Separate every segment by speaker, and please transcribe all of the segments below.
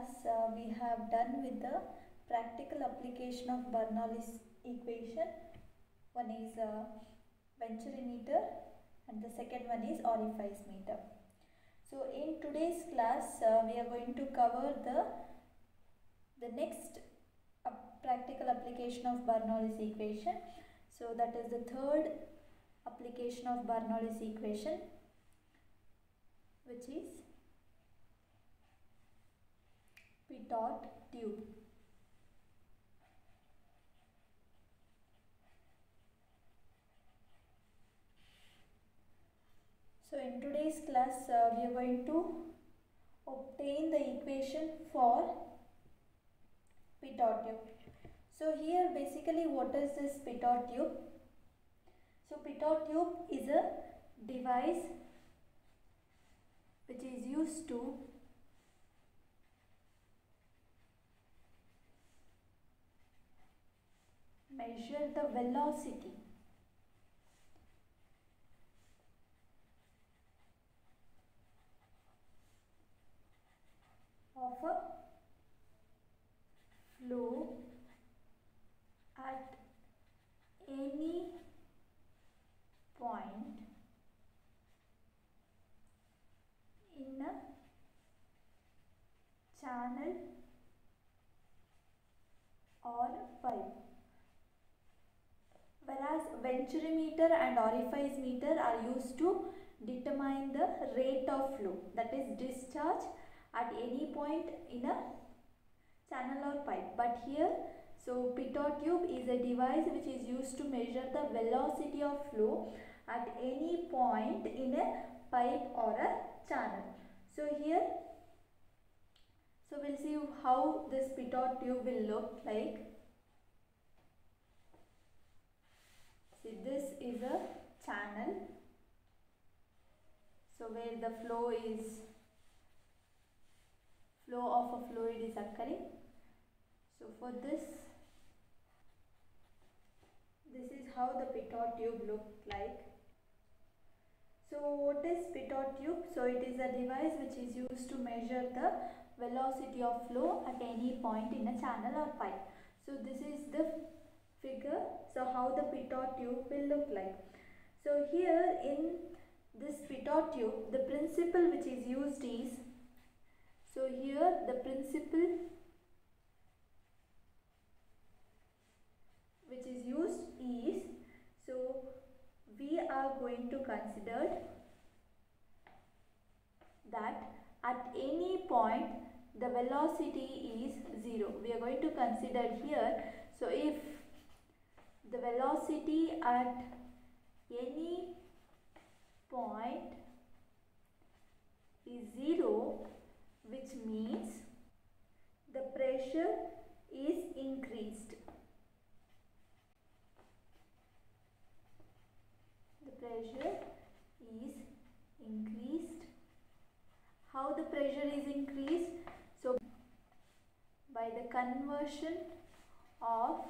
Speaker 1: class uh, we have done with the practical application of Bernoulli's equation. One is uh, venturimeter and the second one is orifice meter. So in today's class uh, we are going to cover the the next uh, practical application of Bernoulli's equation. So that is the third application of Bernoulli's equation which is pitot tube. So in today's class uh, we are going to obtain the equation for pitot tube. So here basically what is this pitot tube? So pitot tube is a device which is used to measure the velocity of a flow at any point in a channel or pipe whereas venturimeter and orifice meter are used to determine the rate of flow that is discharge at any point in a channel or pipe. But here so pitot tube is a device which is used to measure the velocity of flow at any point in a pipe or a channel. So here so we'll see how this pitot tube will look like see this is a channel. So where the flow is flow of a fluid is occurring. So for this this is how the pitot tube look like. So what is pitot tube? So it is a device which is used to measure the velocity of flow at any point in a channel or pipe. So this is the figure. So how the pitot tube will look like. So here in this pitot tube the principle which is used is so here the principle which is used is so we are going to consider that at any point the velocity is 0 we are going to consider here so if the velocity at any point is 0 which means the pressure is increased. The pressure is increased. How the pressure is increased? So, by the conversion of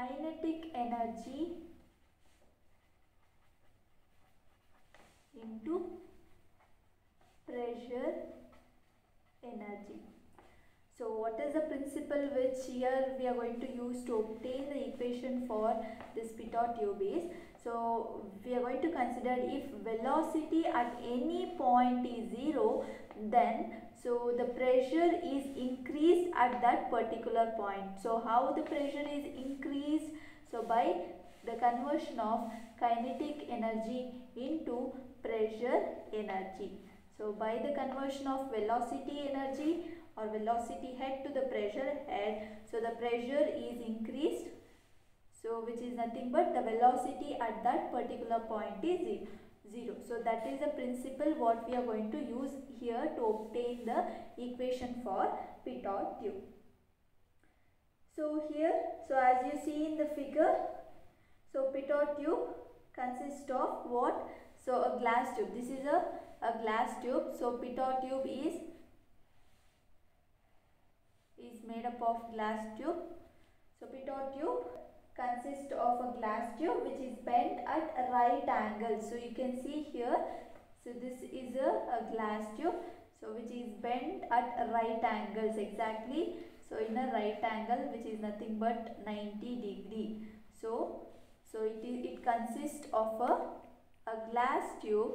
Speaker 1: kinetic energy into pressure energy. So what is the principle which here we are going to use to obtain the equation for this pitot tube is so we are going to consider if velocity at any point is 0 then so the pressure is increased at that particular point. So how the pressure is increased? So by the conversion of kinetic energy into pressure energy. So by the conversion of velocity energy or velocity head to the pressure head, so the pressure is increased. So which is nothing but the velocity at that particular point is 0. So that is the principle what we are going to use here to obtain the equation for pitot tube. So here, so as you see in the figure, so pitot tube consists of what? So a glass tube. This is a, a glass tube. So pitot tube is is made up of glass tube. So pitot tube consists of a glass tube which is bent at a right angle. So you can see here, so this is a, a glass tube. so which is bent at right angles exactly so in a right angle which is nothing but 90 degree so so it is it consists of a a glass tube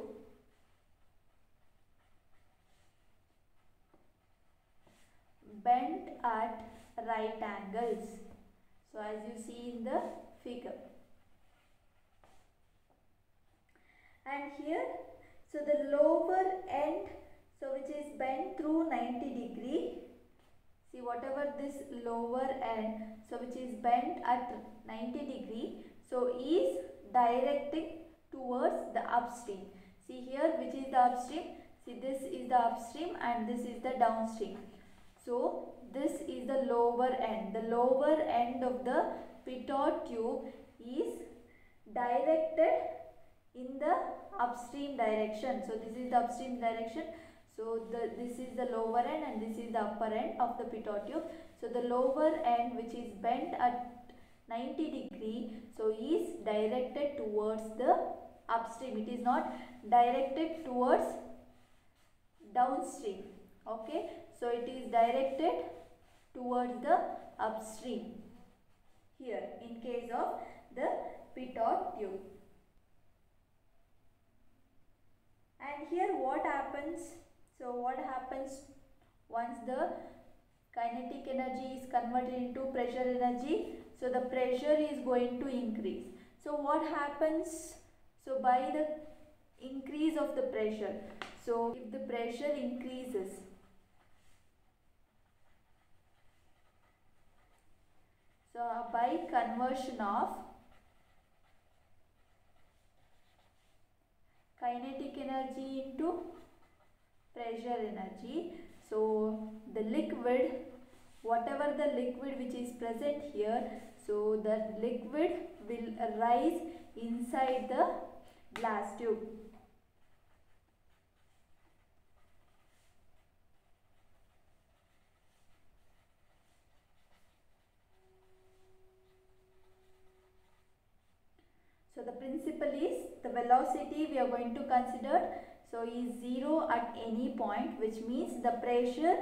Speaker 1: bent at right angles so as you see in the figure. And here so the lower end so which is bent through 90 degree see whatever this lower end so which is bent at 90 degree so is directing towards the upstream. See here which is the upstream? See this is the upstream and this is the downstream so this is the lower end. The lower end of the pitot tube is directed in the upstream direction. So this is the upstream direction. So the this is the lower end and this is the upper end of the pitot tube. So the lower end which is bent at 90 degree so is directed towards the upstream. It is not directed towards downstream. Okay so it is directed towards the upstream here in case of the pitot tube. And here what happens? So what happens once the kinetic energy is converted into pressure energy? So the pressure is going to increase. So what happens? So by the increase of the pressure. So if the pressure increases so by conversion of kinetic energy into pressure energy. So the liquid whatever the liquid which is present here so the liquid will rise inside the glass tube So the principle is the velocity we are going to consider. So is 0 at any point which means the pressure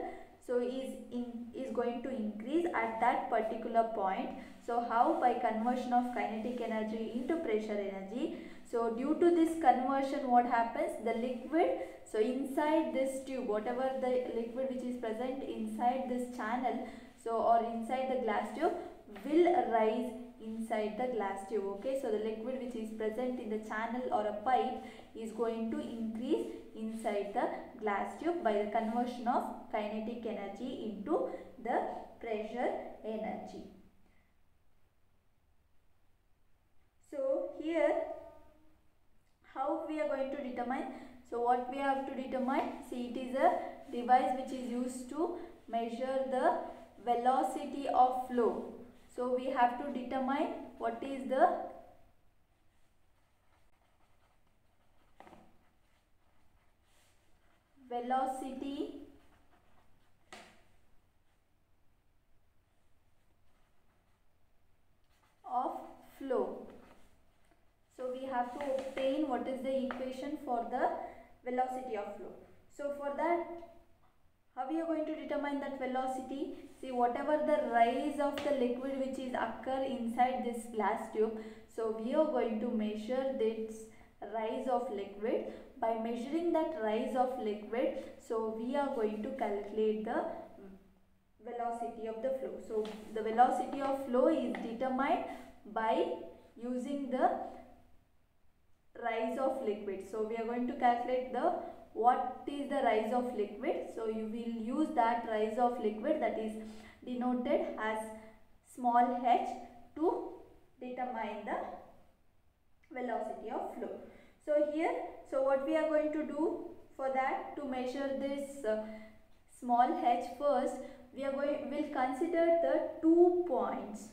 Speaker 1: so is in is going to increase at that particular point. So how? By conversion of kinetic energy into pressure energy. So due to this conversion what happens? The liquid so inside this tube whatever the liquid which is present inside this channel so or inside the glass tube will rise inside the glass tube okay? So the liquid which is present in the channel or a pipe is going to increase inside the glass tube by the conversion of kinetic energy into the pressure energy. So here how we are going to determine? So what we have to determine? See it is a device which is used to measure the velocity of flow so we have to determine what is the velocity of flow. So we have to obtain what is the equation for the velocity of flow. So for that how we are going to determine that velocity? See whatever the rise of the liquid which is occur inside this glass tube. So we are going to measure this rise of liquid. By measuring that rise of liquid, so we are going to calculate the velocity of the flow. So the velocity of flow is determined by using the rise of liquid. So we are going to calculate the what is the rise of liquid. So you will use that rise of liquid that is denoted as small h to determine the velocity of flow. So here so what we are going to do for that to measure this uh, small h first we are going will consider the two points.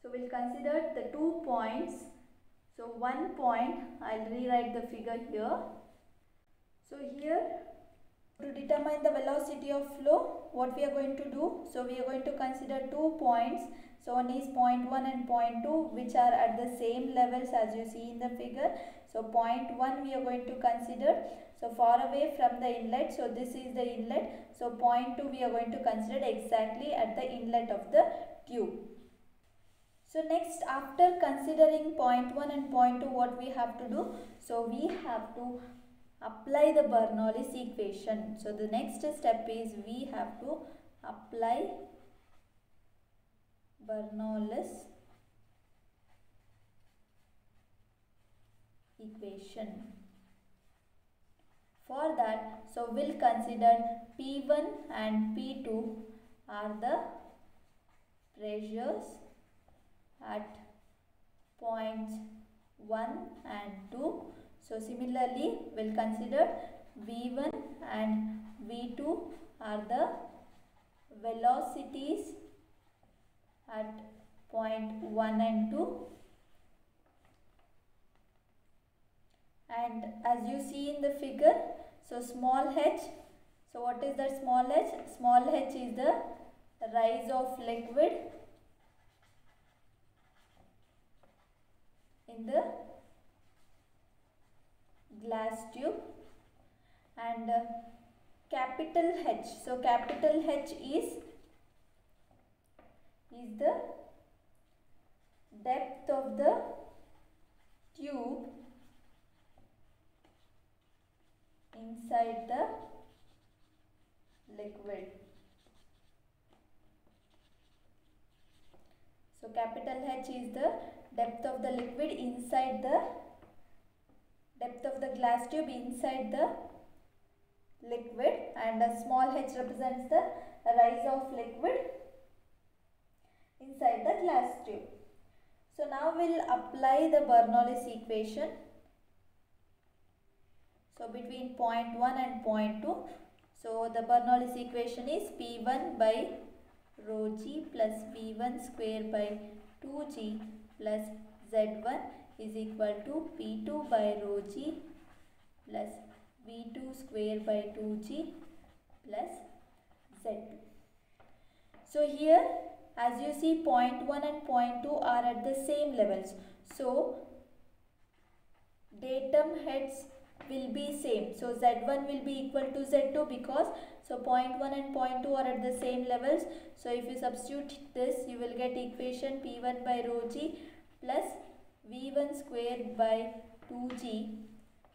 Speaker 1: So we'll consider the two points. So one point i'll rewrite the figure here so here to determine the velocity of flow what we are going to do? So we are going to consider two points. So one is point 1 and point 2 which are at the same levels as you see in the figure. So point 1 we are going to consider. So far away from the inlet. So this is the inlet. So point 2 we are going to consider exactly at the inlet of the tube. So next after considering point 1 and point 2 what we have to do? So we have to apply the Bernoulli's equation so the next step is we have to apply Bernoulli's equation. For that, so we'll consider P1 and P2 are the pressures at points 1 and 2. So similarly, we'll consider V1 and V2 are the velocities at point 1 and 2 and as you see in the figure so small h so what is that small h? Small h is the rise of liquid in the glass tube and uh, capital H so capital H is is the depth of the tube inside the liquid. So capital H is the depth of the liquid inside the depth of the glass tube inside the liquid and a small h represents the rise of liquid inside the glass tube. So now we'll apply the Bernoulli's equation. So between point 1 and point 2. So the Bernoulli's equation is P1 by rho g plus V1 square by 2g plus Z1 is equal to P2 by rho g plus V2 square by 2g plus Z2. So here as you see point 1 and point 2 are at the same levels. So datum heads will be same. So Z1 will be equal to Z2 because so point 1 and point 2 are at the same levels. So if you substitute this you will get equation P1 by rho g plus V1 squared by 2g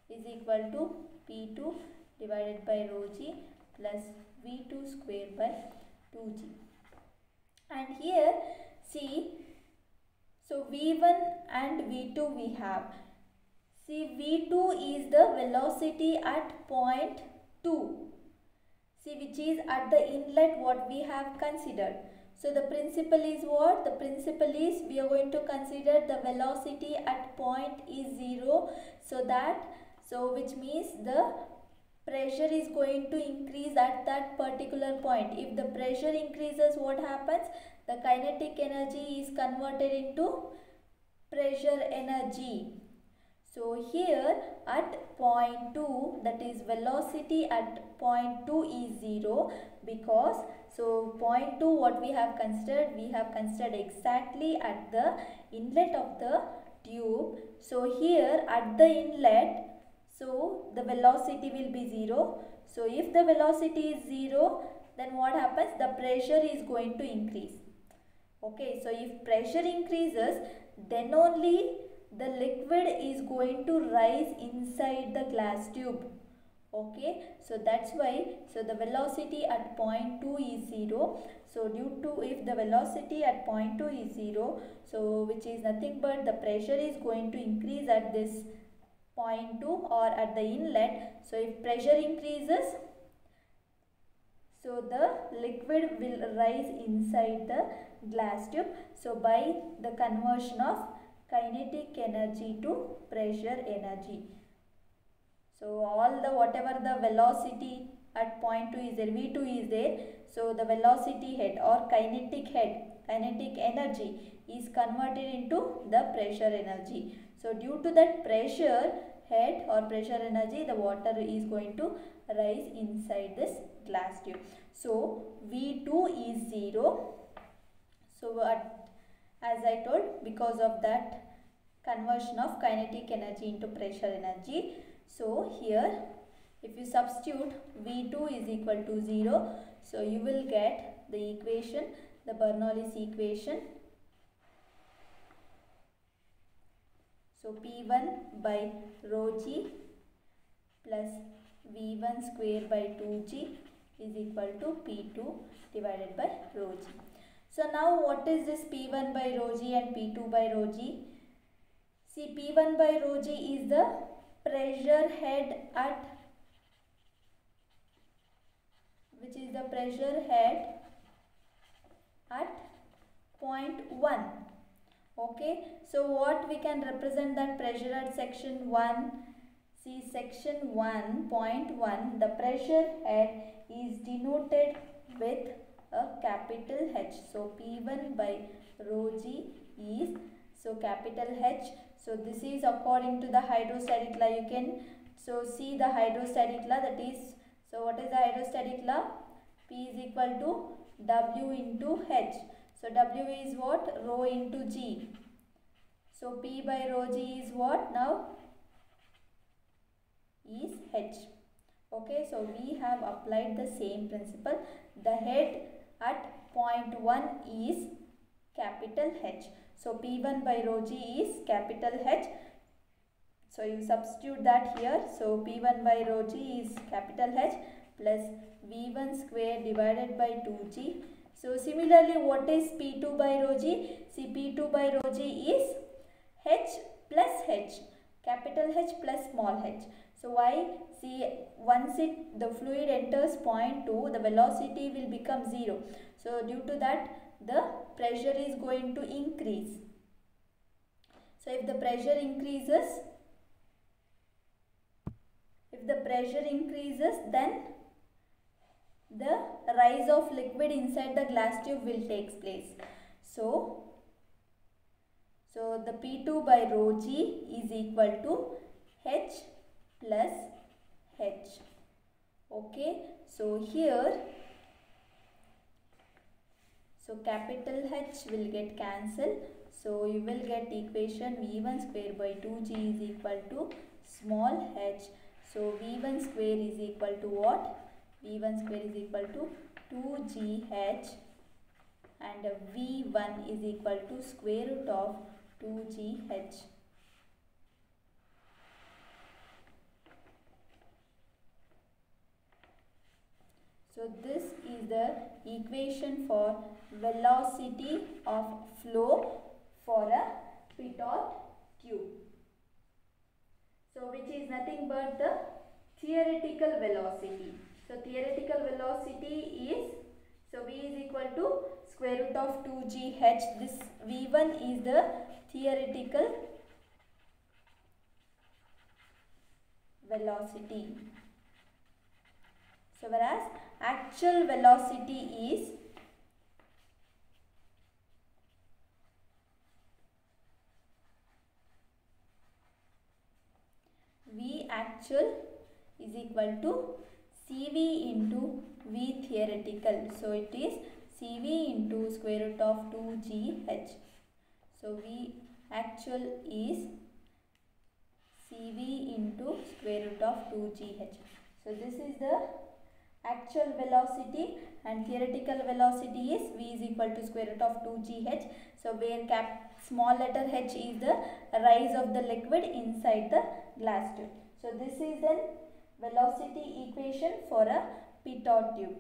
Speaker 1: is equal to P2 divided by rho g plus V2 squared by 2g and here see so v1 and v2 we have. See v2 is the velocity at point 2 see which is at the inlet what we have considered so the principle is what the principle is we are going to consider the velocity at point is 0 so that so which means the pressure is going to increase at that particular point. If the pressure increases, what happens? The kinetic energy is converted into pressure energy. So here at point 2 that is velocity at point 2 is 0 because so point 2 what we have considered we have considered exactly at the inlet of the tube. So here at the inlet so the velocity will be 0. So if the velocity is 0 then what happens? The pressure is going to increase. Okay, so if pressure increases then only the liquid is going to rise inside the glass tube. Okay, so that's why, so the velocity at point 2 is 0. So due to if the velocity at point 2 is 0, so which is nothing but the pressure is going to increase at this point 2 or at the inlet. So if pressure increases, so the liquid will rise inside the glass tube. So by the conversion of kinetic energy to pressure energy. So all the whatever the velocity at point 2 is there, V2 is there. So the velocity head or kinetic head, kinetic energy is converted into the pressure energy. So due to that pressure head or pressure energy, the water is going to rise inside this glass tube. So V2 is 0. So at, as I told because of that conversion of kinetic energy into pressure energy. So here if you substitute V2 is equal to 0 so you will get the equation the Bernoulli's equation so P1 by rho g plus V1 square by 2g is equal to P2 divided by rho g. So now what is this P1 by rho g and P2 by rho g? See P1 by rho g is the pressure head at which is the pressure head at point 1 okay so what we can represent that pressure at section 1 see section 1.1 the pressure head is denoted with a capital H. So P1 by rho g is so capital H so this is according to the hydrostatic law you can so see the hydrostatic law that is so what is the hydrostatic law P is equal to W into H so W is what rho into G so P by rho G is what now? Is H. Okay, so we have applied the same principle. The head at point 1 is capital H. So P1 by rho G is capital H. So you substitute that here. So P1 by rho G is capital H plus V1 square divided by 2G. So similarly what is P2 by rho G? See P2 by rho G is H plus H capital H plus small h. So why? See once it the fluid enters point 2 the velocity will become 0. So due to that the pressure is going to increase. So if the pressure increases if the pressure increases then the rise of liquid inside the glass tube will take place. So so the P2 by rho g is equal to H plus H. Okay. So here, so capital H will get cancelled. So you will get equation V1 square by 2g is equal to small h. So V1 square is equal to what? V1 square is equal to 2gh and V1 is equal to square root of 2GH. So this is the equation for velocity of flow for a pitot tube. So which is nothing but the theoretical velocity. So theoretical velocity is, so V is equal to square root of 2gh. This V1 is the theoretical velocity. So whereas actual velocity is V actual is equal to CV into V theoretical. So it is CV into square root of 2GH. So V actual is CV into square root of 2GH. So this is the actual velocity and theoretical velocity is V is equal to square root of 2GH. So where cap small letter h is the rise of the liquid inside the glass tube. So this is an velocity equation for a pitot tube.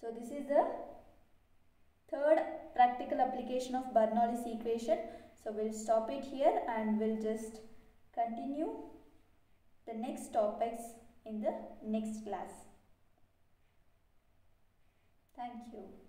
Speaker 1: So this is the third practical application of Bernoulli's equation. So we'll stop it here and we'll just continue the next topics in the next class. Thank you.